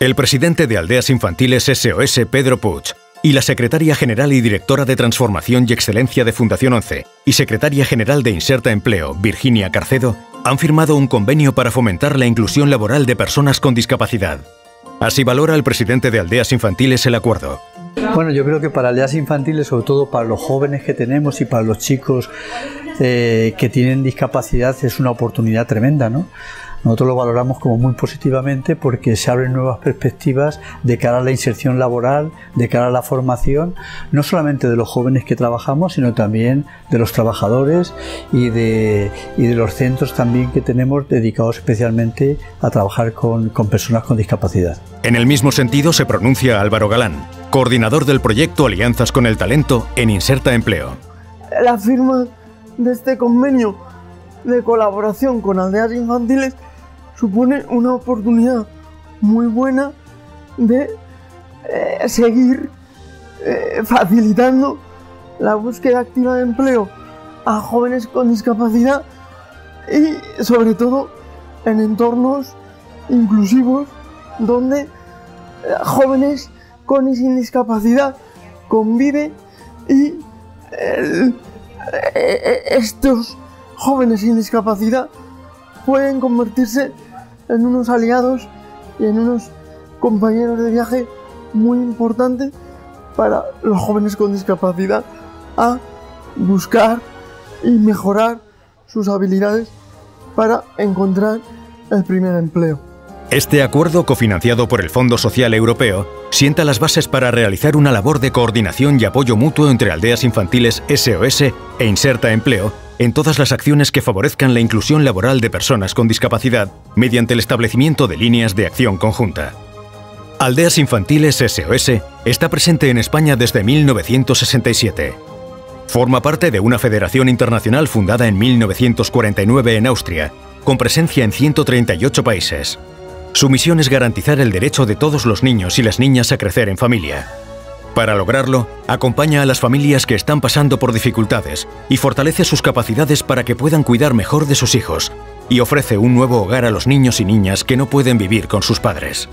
El presidente de Aldeas Infantiles SOS, Pedro Puig, y la secretaria general y directora de Transformación y Excelencia de Fundación 11 y secretaria general de Inserta Empleo, Virginia Carcedo, han firmado un convenio para fomentar la inclusión laboral de personas con discapacidad. Así valora el presidente de Aldeas Infantiles el acuerdo. Bueno, yo creo que para aldeas infantiles, sobre todo para los jóvenes que tenemos y para los chicos eh, que tienen discapacidad, es una oportunidad tremenda, ¿no? Nosotros lo valoramos como muy positivamente porque se abren nuevas perspectivas de cara a la inserción laboral, de cara a la formación, no solamente de los jóvenes que trabajamos, sino también de los trabajadores y de, y de los centros también que tenemos dedicados especialmente a trabajar con, con personas con discapacidad. En el mismo sentido se pronuncia Álvaro Galán, coordinador del proyecto Alianzas con el Talento en Inserta Empleo. La firma de este convenio de colaboración con aldeas infantiles supone una oportunidad muy buena de eh, seguir eh, facilitando la búsqueda activa de empleo a jóvenes con discapacidad y sobre todo en entornos inclusivos donde eh, jóvenes con y sin discapacidad conviven y estos jóvenes sin discapacidad pueden convertirse en unos aliados y en unos compañeros de viaje muy importantes para los jóvenes con discapacidad a buscar y mejorar sus habilidades para encontrar el primer empleo. Este acuerdo, cofinanciado por el Fondo Social Europeo, sienta las bases para realizar una labor de coordinación y apoyo mutuo entre aldeas infantiles SOS e Inserta Empleo en todas las acciones que favorezcan la inclusión laboral de personas con discapacidad mediante el establecimiento de líneas de acción conjunta. Aldeas Infantiles SOS está presente en España desde 1967. Forma parte de una federación internacional fundada en 1949 en Austria, con presencia en 138 países. Su misión es garantizar el derecho de todos los niños y las niñas a crecer en familia. Para lograrlo, acompaña a las familias que están pasando por dificultades y fortalece sus capacidades para que puedan cuidar mejor de sus hijos y ofrece un nuevo hogar a los niños y niñas que no pueden vivir con sus padres.